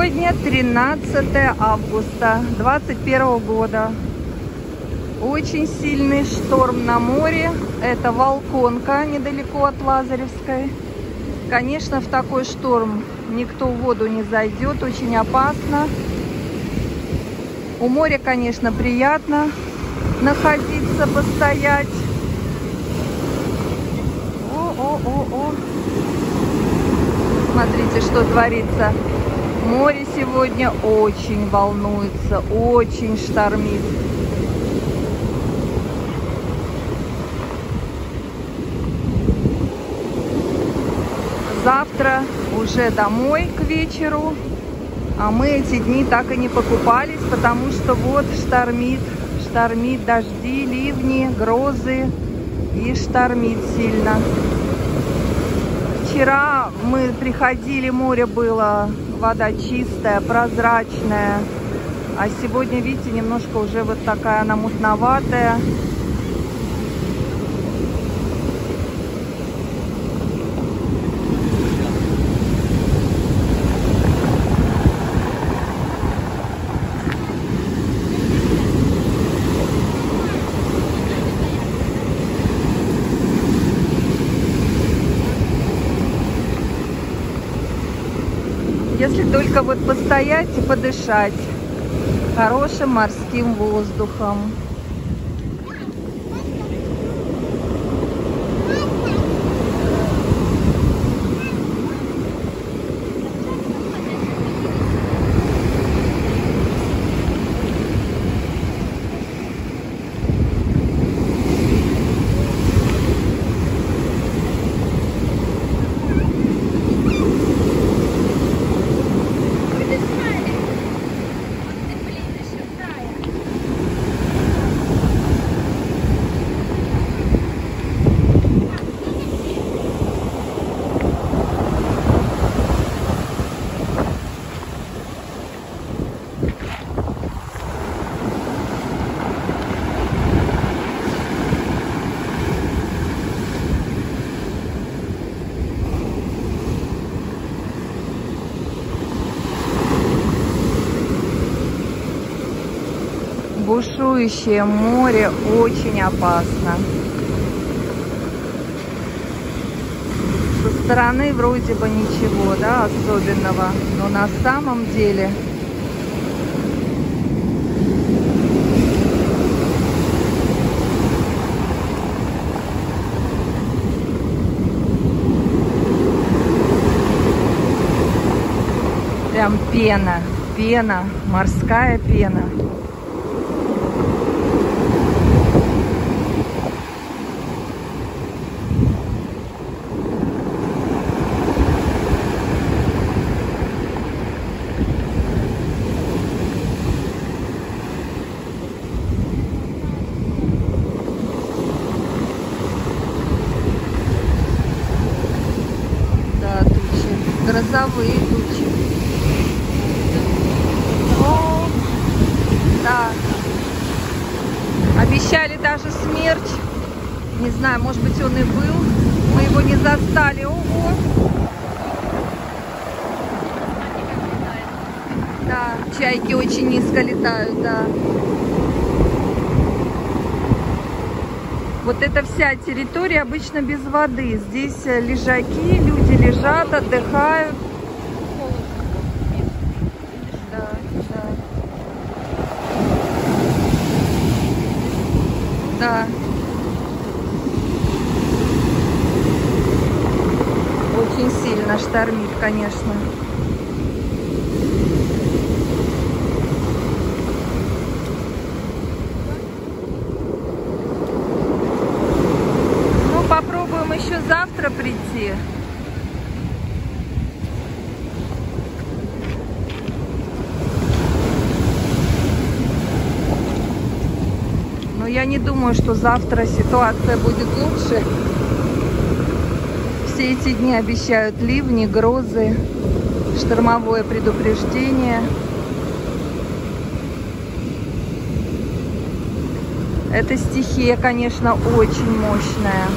Сегодня 13 августа 2021 года. Очень сильный шторм на море. Это Волконка, недалеко от Лазаревской. Конечно, в такой шторм никто в воду не зайдет, очень опасно. У моря, конечно, приятно находиться, постоять. О-о-о-о. Смотрите, что творится. Море сегодня очень волнуется, очень штормит. Завтра уже домой к вечеру. А мы эти дни так и не покупались, потому что вот штормит, штормит дожди, ливни, грозы и штормит сильно. Вчера мы приходили, море было, вода чистая, прозрачная. А сегодня, видите, немножко уже вот такая она мутноватая. Если только вот постоять и подышать хорошим морским воздухом. this бушующее море очень опасно. Со стороны вроде бы ничего, да, особенного, но на самом деле прям пена, пена, морская пена. Грозовые тучи. О, да. Обещали даже смерч. Не знаю, может быть он и был. Мы его не застали. Ого! Да, чайки очень низко летают, да. Вот эта вся территория обычно без воды. Здесь э, лежаки, люди лежат, отдыхают. Да, да. Очень сильно штормит, конечно. Прийти. Но я не думаю, что завтра ситуация будет лучше. Все эти дни обещают ливни, грозы, штормовое предупреждение. Эта стихия, конечно, очень мощная.